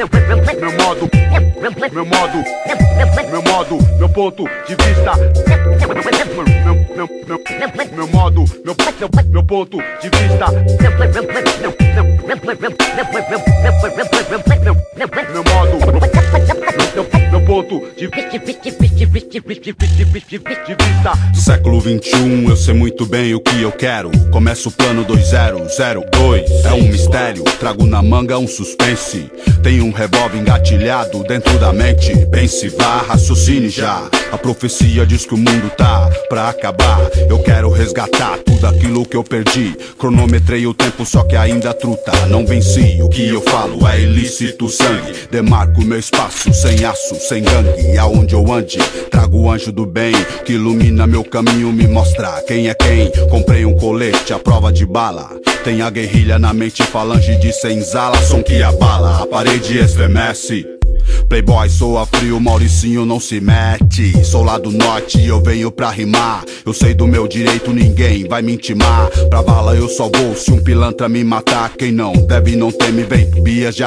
meu modo, meu modo, meu modo, meu ponto de vista. Meu, meu, meu, meu modo, meu, meu ponto de vista. Meu modo, ponto de vista. Século 21, eu sei muito bem o que eu quero. Começa o plano 2002. É um mistério, trago na manga um suspense. Tem um revólver engatilhado dentro da mente. Pense, vá, raciocine já. A profecia diz que o mundo tá pra acabar. Eu quero resgatar tudo aquilo que eu perdi. Cronometrei o tempo, só que ainda truta. Não venci, o que eu falo é ilícito sangue. Demarco meu espaço, sem aço, sem gangue. Aonde eu ande, trago o anjo do bem que ilumina meu caminho, me mostra quem é quem. Comprei um colete à prova de bala. Tem a guerrilha na mente, falange de senzala, som que abala. A parede estremece. Playboy soa frio, Mauricinho não se mete. Sou lá do norte, eu venho pra rimar. Eu sei do meu direito, ninguém vai me intimar. Pra bala eu só vou se um pilantra me matar. Quem não deve não teme, vem Bias de.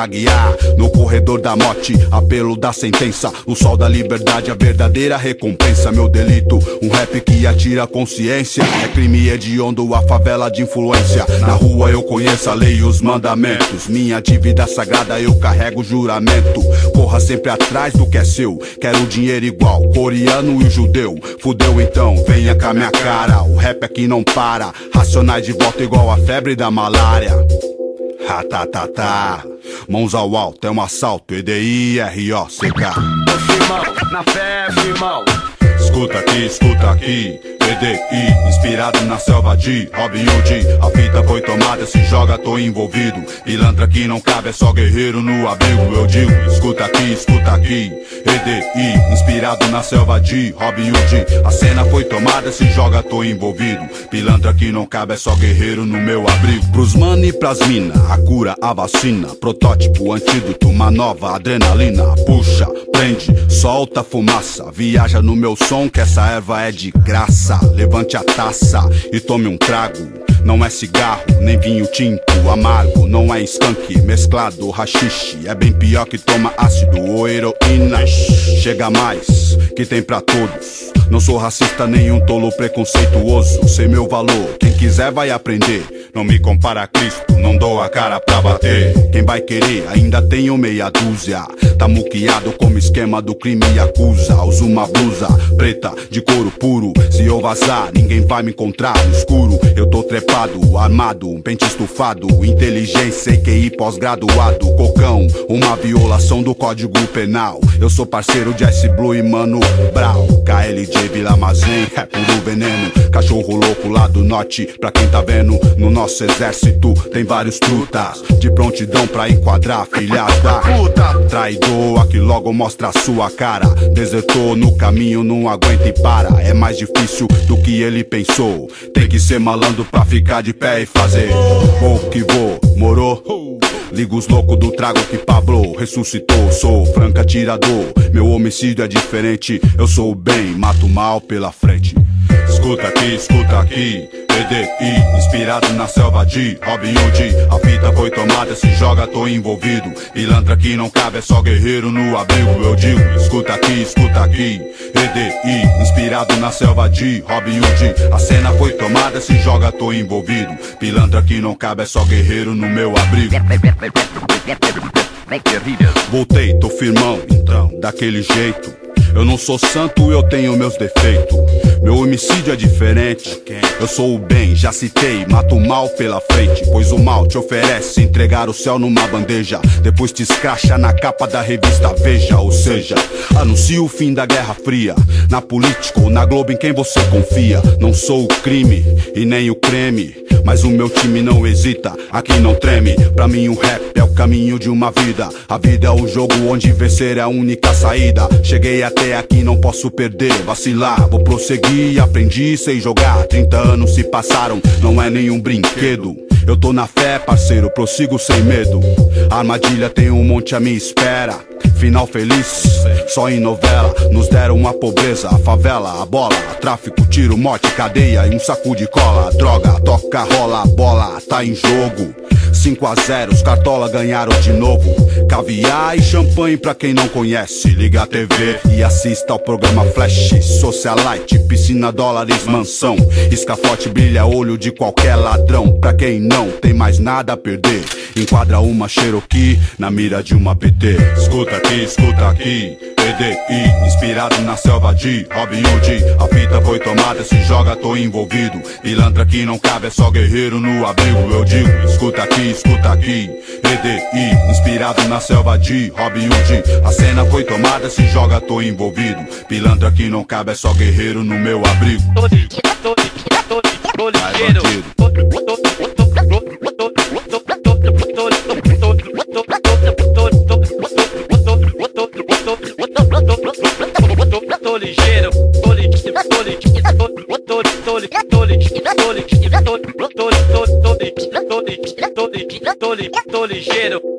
No corredor da morte, apelo da sentença. O sol da liberdade, a verdadeira recompensa. Meu delito, um rap que atira consciência. É crime hediondo, a favela de influência. Na rua eu conheço a lei e os mandamentos. Minha dívida sagrada eu carrego juramento. Corra sempre atrás do que é seu. Quero dinheiro igual, coreano e judeu. Fudeu então, venha com a minha cara. O rap aqui não para. Racionais de volta igual a febre da malária. Ha, tá, tá, tá. Mãos ao alto, é um assalto. E-D-I-R-O-C-K. Na fé, firmão. Escuta aqui, escuta aqui. PDI, inspirado na selva de Robin Hood. A fita foi tomada, se joga, tô envolvido. Pilantra que não cabe, é só guerreiro no abrigo. Eu digo, escuta aqui, escuta aqui. EDI, inspirado na selva de Robin Hood. A cena foi tomada, se joga, tô envolvido. Pilantra que não cabe, é só guerreiro no meu abrigo. Pros mano e pras mina, a cura, a vacina. Protótipo, antídoto, uma nova adrenalina. Puxa, prende, solta fumaça. Viaja no meu som, que essa erva é de graça. Levante a taça e tome um trago. Não é cigarro, nem vinho tinto, amargo. Não é skunk, mesclado, rachixe. É bem pior que toma ácido ou heroína. Chega mais, que tem pra todos. Não sou racista, nenhum tolo preconceituoso. Sei meu valor, quem quiser vai aprender. Não me compara a Cristo, não dou a cara pra bater. Quem vai querer, ainda tenho meia dúzia. Tá muqueado como esquema do crime e acusa. Uso uma blusa preta de couro puro. Se eu vazar, ninguém vai me encontrar no escuro. Eu tô trepado, armado, um pente estufado. Inteligência, EQI pós-graduado. Cocão, uma violação do código penal. Eu sou parceiro de Ice Blue e Mano Brau. KLJ Vila Mazen, é puro veneno. Cachorro louco lá do norte, pra quem tá vendo. No nosso exército tem vários trutas. De prontidão pra enquadrar filhas da puta. Traidor, aqui logo mostra a sua cara. Desertou no caminho, não aguenta e para. É mais difícil do que ele pensou. Tem que ser malandro pra ficar de pé e fazer. Vou que vou, morou? Liga os loucos do trago que Pablo ressuscitou. Sou franco atirador, meu homicídio é diferente. Eu sou o bem, mato o mal pela frente. Escuta aqui, escuta aqui. PDI, inspirado na selva de Robin Hood. A fita foi tomada, se joga, tô envolvido. Pilantra que não cabe, é só guerreiro no abrigo. Eu digo, escuta aqui, escuta aqui. EDI, inspirado na selva de Robin Hood. A cena foi tomada, se joga, tô envolvido. Pilantra que não cabe, é só guerreiro no meu abrigo. Voltei, tô firmão, então, daquele jeito. Eu não sou santo, eu tenho meus defeitos. Meu homicídio é diferente. Eu sou o bem, já citei, mato o mal pela frente. Pois o mal te oferece entregar o céu numa bandeja. Depois te escracha na capa da revista Veja. Ou seja, anuncia o fim da Guerra Fria. Na política ou na Globo em quem você confia. Não sou o crime e nem o creme. Mas o meu time não hesita, aqui não treme. Pra mim o rap é o caminho de uma vida. A vida é um jogo onde vencer é a única saída. Cheguei até aqui, não posso perder, vacilar. Vou prosseguir, aprendi, sei jogar. 30 anos se passaram, não é nenhum brinquedo. Eu tô na fé, parceiro, prossigo sem medo. Armadilha tem um monte à minha espera. Final feliz, só em novela. Nos deram a pobreza, a favela, a bola. Tráfico, tiro, morte, cadeia e um saco de cola. Droga, toca, rola, bola, tá em jogo. 5 a 0 os cartola ganharam de novo. Caviar e champanhe pra quem não conhece. Liga a TV e assista ao programa Flash. Socialite, piscina, dólares, mansão. Escafote brilha olho de qualquer ladrão. Pra quem não tem mais nada a perder. Enquadra uma Cherokee na mira de uma PT. Escuta aqui, escuta aqui. PDI, inspirado na selva de Robin Hood. A fita foi tomada, se joga, tô envolvido. Pilantra que não cabe, é só guerreiro no abrigo. Eu digo, escuta aqui, escuta aqui. PDI, inspirado na selva de Robin Hood. A cena foi tomada, se joga, tô envolvido. Pilantra que não cabe, é só guerreiro no meu abrigo. Vai, bandido. Tô ligeiro.